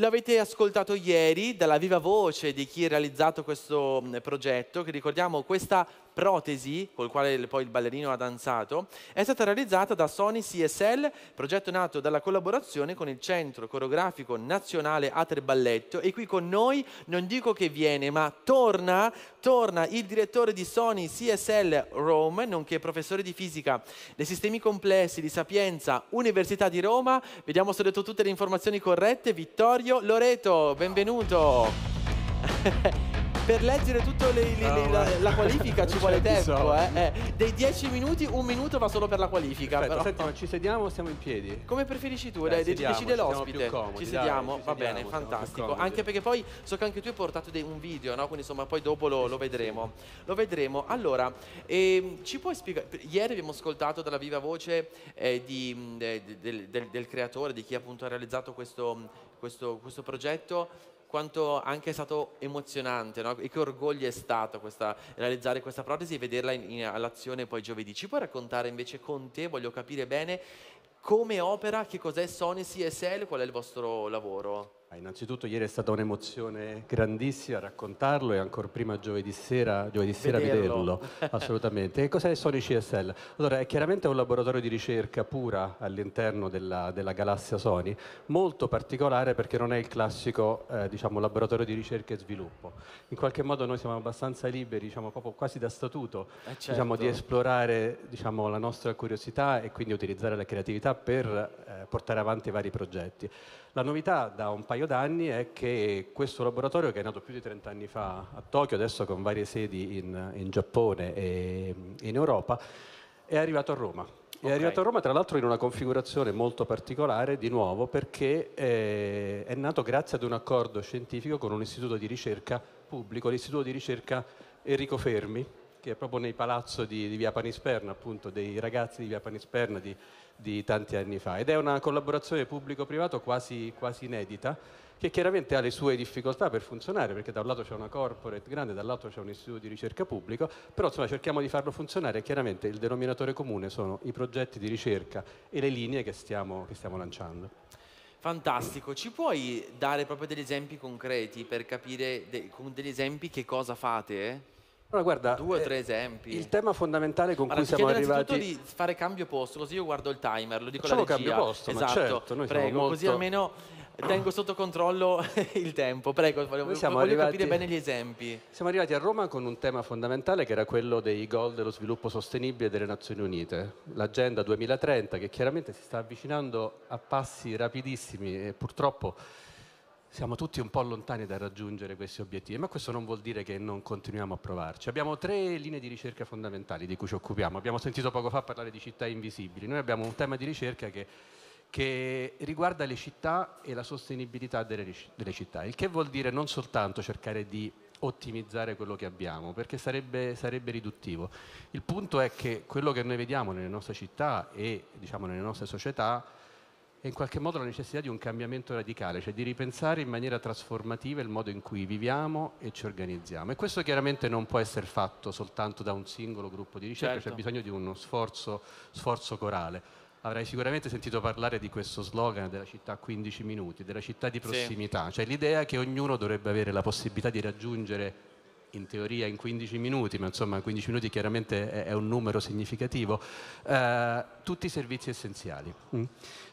L'avete ascoltato ieri dalla viva voce di chi ha realizzato questo progetto, che ricordiamo questa protesi col quale poi il ballerino ha danzato, è stata realizzata da Sony CSL, progetto nato dalla collaborazione con il Centro Coreografico Nazionale Ater Balletto e qui con noi non dico che viene, ma torna, torna il direttore di Sony CSL Rome, nonché professore di fisica dei sistemi complessi di Sapienza, Università di Roma. Vediamo se ho detto tutte le informazioni corrette. Vittorio Loreto, benvenuto. Per leggere tutta la, la qualifica ci vuole tempo, eh. Eh, Dei 10 minuti, un minuto va solo per la qualifica. Aspetta, però- senti, ma ci sediamo o stiamo in piedi? come preferisci tu? Dai, Dai, sediamo, decide ci siamo l'ospite. comodi, ci dai, sediamo, ci va bene, sediamo, siamo più fantastico. Anche perché poi so che anche tu hai portato dei- un video, no? Quindi insomma poi dopo lo, lo vedremo. Lo vedremo. Allora, ehm, ci puoi spiegare? Ieri abbiamo ascoltato dalla viva voce eh, di, del, del- del creatore, di chi appunto ha realizzato questo, questo- questo progetto. Quanto anche è stato emozionante no? e che orgoglio è stato questa- realizzare questa protesi e vederla in- in- all'azione poi giovedì. Ci puoi raccontare invece con te, voglio capire bene, come opera, che cos'è Sony CSL, qual è il vostro lavoro? Ah, Innanzitutto ieri è stata un'emozione grandissima raccontarlo e ancora prima giovedì sera, giovedì sera Vederlo. vederlo. Assolutamente. E cos'è Sony CSL? Allora, è chiaramente un laboratorio di ricerca pura all'interno della, della galassia Sony, molto particolare perché non è il classico eh, diciamo, laboratorio di ricerca e sviluppo. In qualche modo noi siamo abbastanza liberi, diciamo, proprio quasi da statuto, Eh, diciamo, di certo. esplorare diciamo, la nostra curiosità e quindi utilizzare la creatività per eh, portare avanti vari progetti. La novità da un paio d'anni è che questo laboratorio, che è nato più di 30 anni fa a Tokyo, adesso con varie sedi in, in Giappone e in Europa, è arrivato a Roma. È Ok. arrivato a Roma, tra l'altro, in una configurazione molto particolare, di nuovo, perché eh, è nato grazie ad un accordo scientifico con un istituto di ricerca pubblico, l'istituto di ricerca Enrico Fermi, che è proprio nei palazzo di, di Via Panisperna, appunto, dei ragazzi di Via Panisperna di, di tanti anni fa. Ed è una collaborazione pubblico-privato quasi, quasi inedita, che chiaramente ha le sue difficoltà per funzionare, perché da un lato c'è una corporate grande, dall'altro c'è un istituto di ricerca pubblico, però insomma cerchiamo di farlo funzionare e chiaramente il denominatore comune sono i progetti di ricerca e le linee che stiamo, che stiamo lanciando. Fantastico, ci puoi dare proprio degli esempi concreti per capire de- con degli esempi che cosa fate? Allora, guarda, Due o eh, tre esempi. Il tema fondamentale con Guarda, cui siamo arrivati... di fare cambio posto, così io guardo il timer, lo dico Facciamo alla regia. cambio posto, ma esatto, certo, prego, così molto- almeno tengo sotto controllo il tempo. Prego, voglio, voglio arrivati- capire bene gli esempi. Siamo arrivati a Roma con un tema fondamentale che era quello dei goal dello sviluppo sostenibile delle Nazioni Unite, l'agenda 2030 che chiaramente si sta avvicinando a passi rapidissimi e purtroppo siamo tutti un po' lontani da raggiungere questi obiettivi, ma questo non vuol dire che non continuiamo a provarci. Abbiamo tre linee di ricerca fondamentali di cui ci occupiamo. Abbiamo sentito poco fa parlare di città invisibili. Noi abbiamo un tema di ricerca che che riguarda le città e la sostenibilità delle, delle città, il che vuol dire non soltanto cercare di ottimizzare quello che abbiamo, perché sarebbe, sarebbe riduttivo. Il punto è che quello che noi vediamo nelle nostre città e diciamo, nelle nostre società è in qualche modo la necessità di un cambiamento radicale, cioè di ripensare in maniera trasformativa il modo in cui viviamo e ci organizziamo. E questo chiaramente non può essere fatto soltanto da un singolo gruppo di ricerca, Certo. c'è bisogno di uno sforzo, sforzo corale. Avrai sicuramente sentito parlare di questo slogan della città a 15 minuti, della città di prossimità, cioè l'idea che ognuno dovrebbe avere la possibilità di raggiungere in teoria in 15 minuti, ma insomma 15 minuti chiaramente è, è un numero significativo, eh, tutti i servizi essenziali. mm.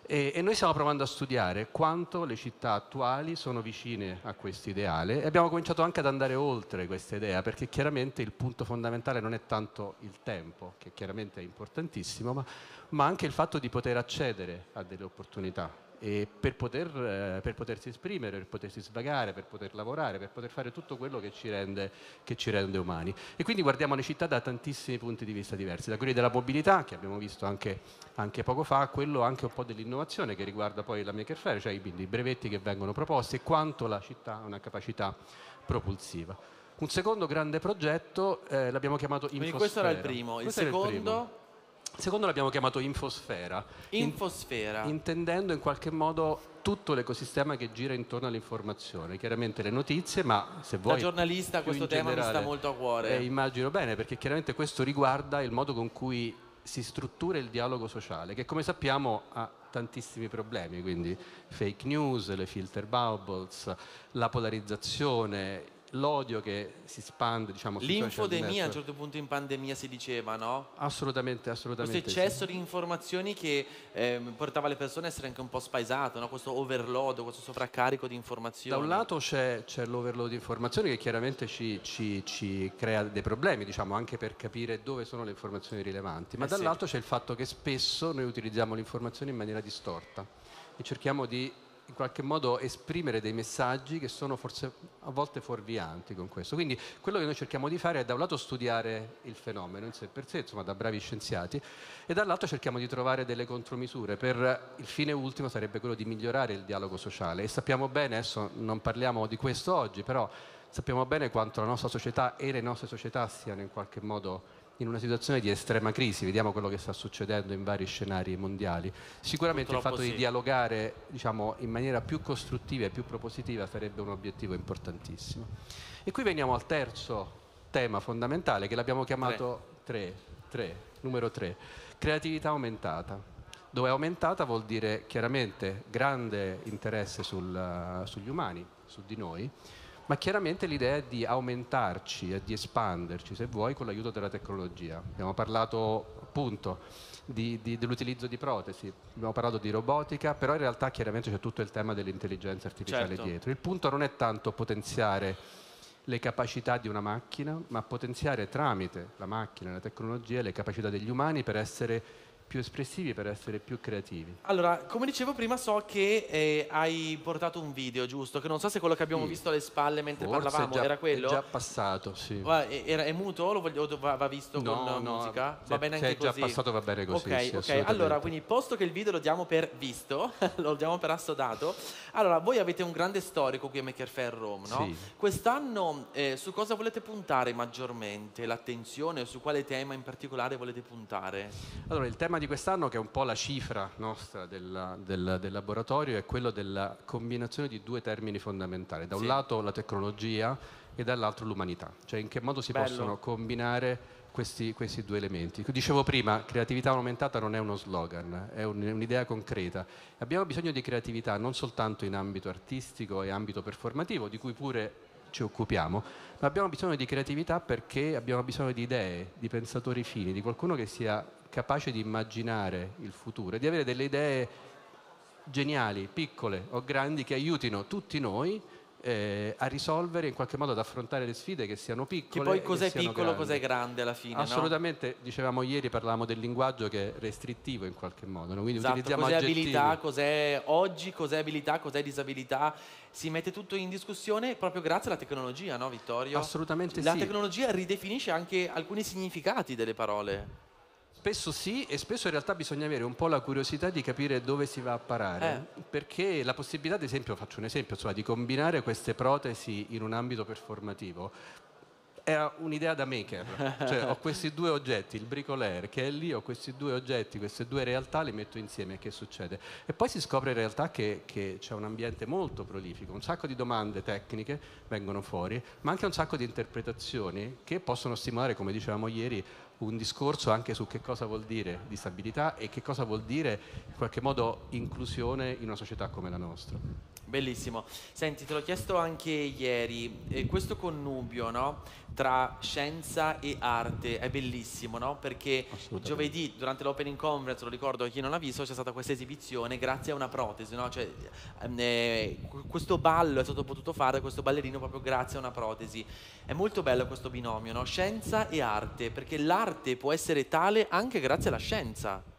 E, e noi stiamo provando a studiare quanto le città attuali sono vicine a questo ideale e abbiamo cominciato anche ad andare oltre questa idea, perché chiaramente il punto fondamentale non è tanto il tempo, che chiaramente è importantissimo, ma, ma anche il fatto di poter accedere a delle opportunità per, poter, eh, per potersi esprimere, per potersi svagare, per poter lavorare, per poter fare tutto quello che ci, rende, che ci rende umani. E quindi guardiamo le città da tantissimi punti di vista diversi, da quelli della mobilità, che abbiamo visto anche, anche poco fa, a quello anche un po' dell'innovazione che riguarda poi la Maker Faire, cioè i, quindi i brevetti che vengono proposti e quanto la città ha una capacità propulsiva. Un secondo grande progetto eh, l'abbiamo chiamato Quindi Infosfera. questo era il primo. Il Questo secondo, secondo l'abbiamo chiamato Infosfera. In- Infosfera. intendendo in qualche modo tutto l'ecosistema che gira intorno all'informazione, chiaramente le notizie, ma se vuoi... da giornalista questo in tema mi sta generale, molto a cuore. eh, immagino bene, perché chiaramente questo riguarda il modo con cui si struttura il dialogo sociale, che come sappiamo ha tantissimi problemi, quindi fake news, le filter bubbles, la polarizzazione, l'odio che si spande, diciamo, L'infodemia a un certo punto in pandemia si diceva, no? Assolutamente, assolutamente. Questo eccesso sì. di informazioni che eh, portava le persone a essere anche un po' spaesato, no? Questo overload, questo sovraccarico di informazioni. Da un lato c'è, c'è l'overload di informazioni che chiaramente ci, ci, ci, crea dei problemi, diciamo, anche per capire dove sono le informazioni rilevanti, ma eh dall'altro sì. c'è il fatto che spesso noi utilizziamo l'informazione in maniera distorta e cerchiamo di in qualche modo esprimere dei messaggi che sono forse a volte fuorvianti con questo. Quindi quello che noi cerchiamo di fare è da un lato studiare il fenomeno in sé per sé, insomma da bravi scienziati, e dall'altro cerchiamo di trovare delle contromisure. Per il fine ultimo sarebbe quello di migliorare il dialogo sociale e sappiamo bene, adesso non parliamo di questo oggi, però sappiamo bene quanto la nostra società e le nostre società siano in qualche modo in una situazione di estrema crisi, vediamo quello che sta succedendo in vari scenari mondiali. Sicuramente Purtroppo il fatto sì. di dialogare diciamo, in maniera più costruttiva e più propositiva sarebbe un obiettivo importantissimo. E qui veniamo al terzo tema fondamentale che l'abbiamo chiamato 3, 3, numero 3, creatività aumentata dove aumentata vuol dire chiaramente grande interesse sul, sugli umani, su di noi, ma chiaramente l'idea è di aumentarci e di espanderci, se vuoi, con l'aiuto della tecnologia. Abbiamo parlato appunto di, di, dell'utilizzo di protesi, abbiamo parlato di robotica, però in realtà chiaramente c'è tutto il tema dell'intelligenza artificiale certo. dietro. Il punto non è tanto potenziare le capacità di una macchina, ma potenziare tramite la macchina e la tecnologia le capacità degli umani per essere più espressivi per essere più creativi. Allora, come dicevo prima, so che eh, hai portato un video, giusto? Che non so se quello che abbiamo sì. visto alle spalle mentre Forse parlavamo già, era quello. È già passato, sì. Era, è muto o voglio, va, va, visto no, con no, musica? Va bene anche così? è già passato, va bene così. Ok, sì, ok. Allora, quindi posto che il video lo diamo per visto, lo diamo per assodato, allora voi avete un grande storico qui a Maker Fair Rome, no? Sì. Quest'anno eh, su cosa volete puntare maggiormente? L'attenzione? Su quale tema in particolare volete puntare? Allora, il tema di quest'anno che è un po' la cifra nostra del, del, del, laboratorio è quello della combinazione di due termini fondamentali. Da un sì. lato la tecnologia e dall'altro l'umanità. Cioè in che modo si Bello. possono combinare questi, questi, due elementi. Dicevo prima, creatività aumentata non è uno slogan, è un, un'idea concreta. Abbiamo bisogno di creatività non soltanto in ambito artistico e ambito performativo, di cui pure ci occupiamo, ma abbiamo bisogno di creatività perché abbiamo bisogno di idee, di pensatori fini, di qualcuno che sia capace di immaginare il futuro e di avere delle idee geniali, piccole o grandi che aiutino tutti noi eh, a risolvere in qualche modo ad affrontare le sfide che siano piccole. Che poi cos'è che piccolo, grandi. cos'è grande alla fine? Assolutamente, no? dicevamo ieri, parlavamo del linguaggio che è restrittivo in qualche modo. No? Quindi esatto, utilizziamo cos'è aggettivi. abilità, cos'è oggi, cos'è abilità, cos'è disabilità. Si mette tutto in discussione proprio grazie alla tecnologia, no Vittorio? Assolutamente La sì. La tecnologia ridefinisce anche alcuni significati delle parole. Spesso sì e spesso in realtà bisogna avere un po' la curiosità di capire dove si va a parare, eh. perché la possibilità, ad esempio, faccio un esempio, insomma, di combinare queste protesi in un ambito performativo era un'idea da maker, cioè ho questi due oggetti, il bricolaire che è lì, ho questi due oggetti, queste due realtà, li metto insieme che succede? E poi si scopre in realtà che, che c'è un ambiente molto prolifico, un sacco di domande tecniche vengono fuori, ma anche un sacco di interpretazioni che possono stimolare, come dicevamo ieri, un discorso anche su che cosa vuol dire disabilità e che cosa vuol dire in qualche modo inclusione in una società come la nostra. Bellissimo. Senti, te l'ho chiesto anche ieri, eh, questo connubio no? tra scienza e arte è bellissimo, no? Perché giovedì, durante l'opening conference, lo ricordo a chi non l'ha visto, c'è stata questa esibizione grazie a una protesi, no? Cioè, ehm, eh, questo ballo è stato potuto fare, questo ballerino proprio grazie a una protesi. È molto bello questo binomio, no? Scienza e arte, perché l'arte può essere tale anche grazie alla scienza.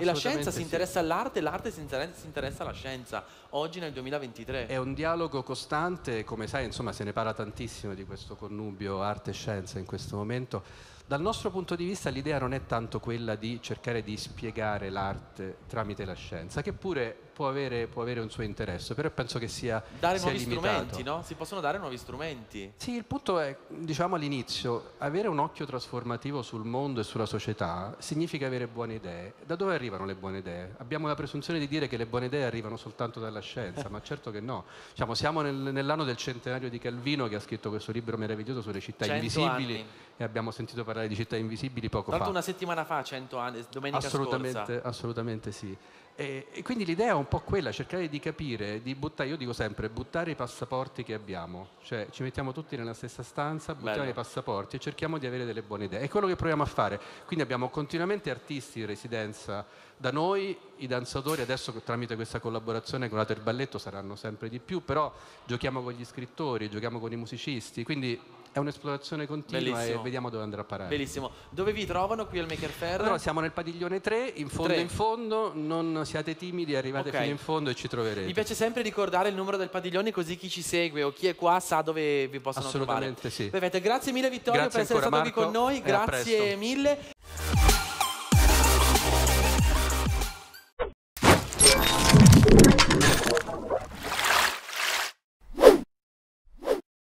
E la scienza si interessa all'arte e l'arte si interessa, si interessa, alla scienza, oggi nel 2023. È un dialogo costante, come sai, insomma, se ne parla tantissimo di questo connubio arte e scienza in questo momento. Dal nostro punto di vista l'idea non è tanto quella di cercare di spiegare l'arte tramite la scienza, che pure può avere, può avere, un suo interesse, però penso che sia Dare sia nuovi limitato. strumenti, no? Si possono dare nuovi strumenti. Sì, il punto è, diciamo all'inizio, avere un occhio trasformativo sul mondo e sulla società significa avere buone idee. Da dove arrivano le buone idee? Abbiamo la presunzione di dire che le buone idee arrivano soltanto dalla scienza, ma certo che no. Diciamo, siamo nel, nell'anno del centenario di Calvino che ha scritto questo libro meraviglioso sulle città invisibili anni. e abbiamo sentito parlare parlare di città invisibili poco Tanto fa. una settimana fa, 100 anni, domenica assolutamente, scorsa. Assolutamente sì. E, e, quindi l'idea è un po' quella, cercare di capire, di buttare, io dico sempre, buttare i passaporti che abbiamo, cioè ci mettiamo tutti nella stessa stanza, buttiamo Bello. i passaporti e cerchiamo di avere delle buone idee. È quello che proviamo a fare. Quindi abbiamo continuamente artisti in residenza da noi, i danzatori adesso tramite questa collaborazione con la Terballetto saranno sempre di più, però giochiamo con gli scrittori, giochiamo con i musicisti, quindi è un'esplorazione continua Bellissimo. e vediamo dove andrà a parare. Bellissimo. Dove vi trovano qui al Maker Fair? Allora, siamo nel padiglione 3, in fondo 3. in fondo, non siate timidi, arrivate okay. fino in fondo e ci troverete. Mi piace sempre ricordare il numero del padiglione così chi ci segue o chi è qua sa dove vi possono Assolutamente trovare. Assolutamente sì. Perfetto, grazie mille Vittorio grazie per essere stato Marco, qui con noi, grazie mille.